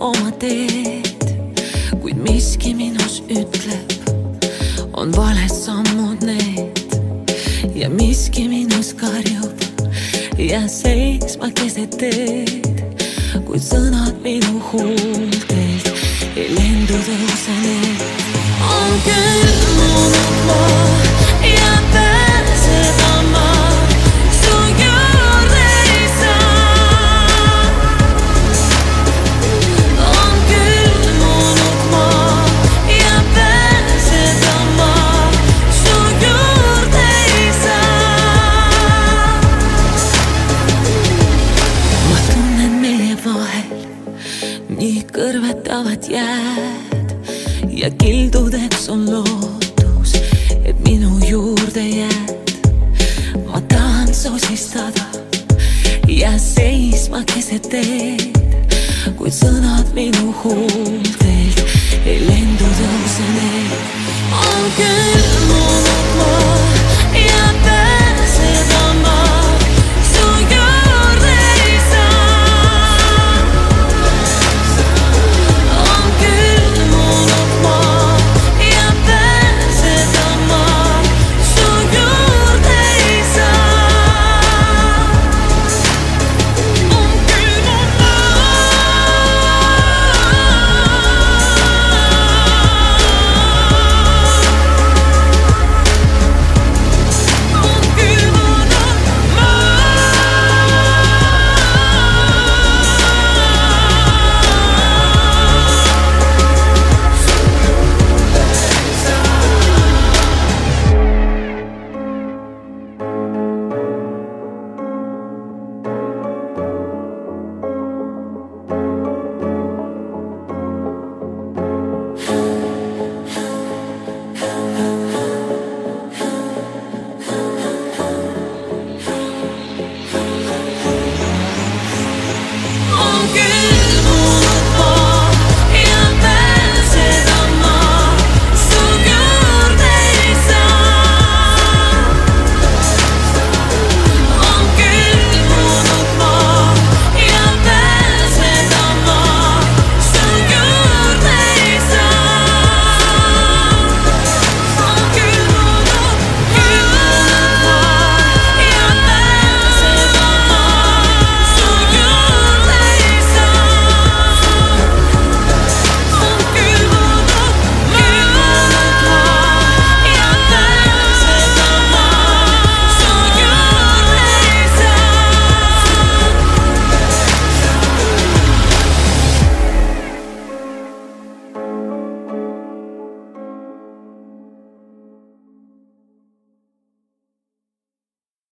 oma teed, kuid miski minus ütleb, on valed sammud need. Ja miski minus karjub ja seisma keset teed, kuid sõnad minu huultelt ei lendu tõuse need. on külmunud maa kõrvetavad jääd ja kildudeks on lootus, et minu juurde jääd. ma tahan sosistada ja seisma keset teed, kuid sõnad minu huultelt